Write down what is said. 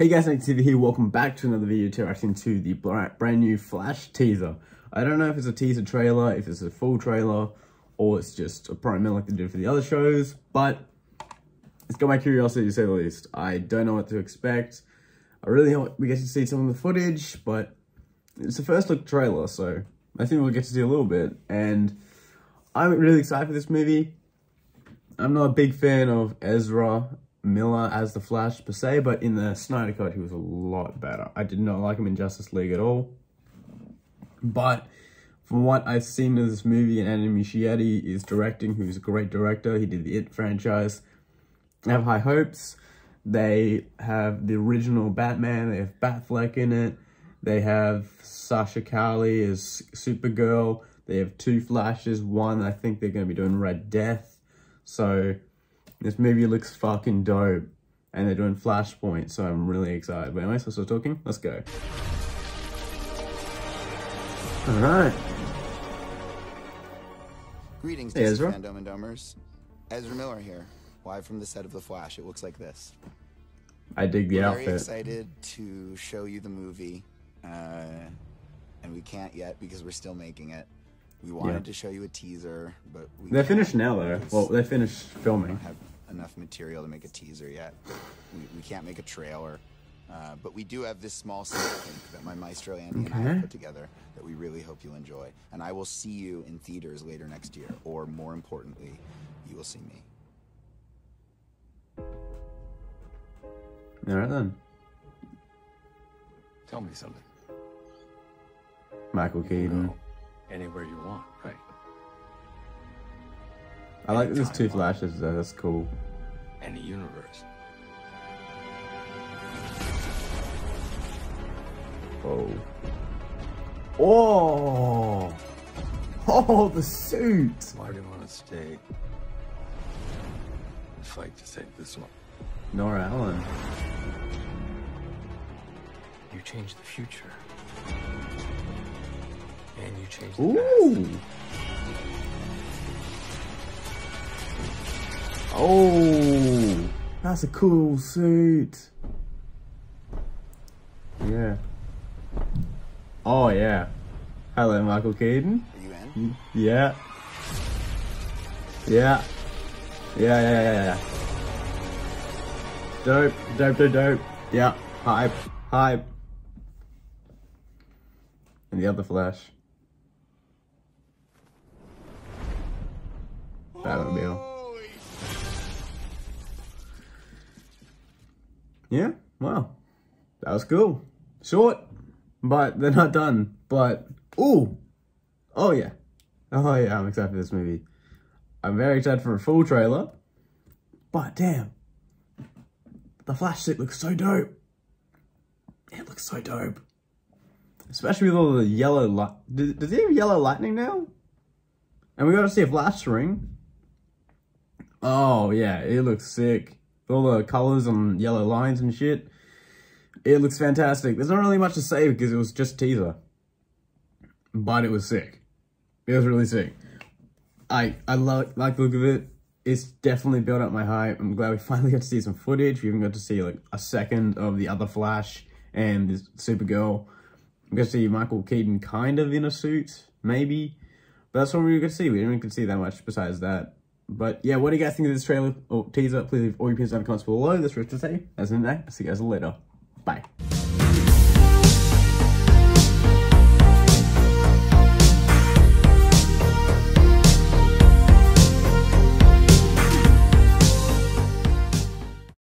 Hey guys, TV here, welcome back to another video to reacting to the brand new Flash teaser. I don't know if it's a teaser trailer, if it's a full trailer, or it's just a promo like they do for the other shows, but it's got my curiosity to say the least. I don't know what to expect. I really hope we get to see some of the footage, but it's the first look trailer, so I think we'll get to see a little bit, and I'm really excited for this movie. I'm not a big fan of Ezra Miller as the Flash per se, but in the Snyder Cut, he was a lot better. I did not like him in Justice League at all. But from what I've seen of this movie, and Andy Muschietti is directing, who's a great director. He did the It franchise. I have high hopes. They have the original Batman. They have Batfleck in it. They have Sasha Calle as Supergirl. They have two Flashes. One, I think they're going to be doing Red Death. So this movie looks fucking dope. And they're doing Flashpoint, so I'm really excited. But anyway, so stop talking. Let's go. Alright. Greetings, hey, Ezra. fandom and domers. Ezra Miller here, live from the set of The Flash. It looks like this. I dig the We're outfit. Very excited to show you the movie, uh, and we can't yet because we're still making it. We wanted yeah. to show you a teaser, but they're finished now though. Well, they finished filming. We don't have enough material to make a teaser yet. We, we can't make a trailer, uh, but we do have this small thing that my maestro Andy okay. and I have put together that we really hope you'll enjoy. And I will see you in theaters later next year, or more importantly, you will see me. All right then. Tell me something. Michael Keaton anywhere you want, right? I like these two flashes though, that's cool. Any universe. Oh. Oh! Oh, the suit! Why do you want to stay and fight to save this one? Nora Allen. You changed the future. Change the Ooh. Past. Oh, that's a cool suit. Yeah. Oh, yeah. Hello, Michael Keaton. Are you in? Yeah. Yeah. Yeah, yeah, yeah, yeah. Dope, dope, dope, dope. Yeah, hype, hype. And the other Flash. Batmobile. Yeah, wow. That was cool. Short, but they're not done. But, ooh. Oh, yeah. Oh, yeah, I'm excited for this movie. I'm very excited for a full trailer. But, damn. The Flash suit looks so dope. It looks so dope. Especially with all the yellow light. Does, does he have yellow lightning now? And we got to see a Flash ring. Oh, yeah, it looks sick. All the colors and yellow lines and shit. It looks fantastic. There's not really much to say because it was just teaser. But it was sick. It was really sick. I I like like the look of it. It's definitely built up my hype. I'm glad we finally got to see some footage. We even got to see like a second of the other Flash and this Supergirl. We got to see Michael Keaton kind of in a suit, maybe. But that's what we got to see. We didn't to see that much besides that. But yeah, what do you guys think of this trailer oh, or teaser? Please leave all your opinions in the comments below. That's what to say. As in, I'll see you guys later. Bye.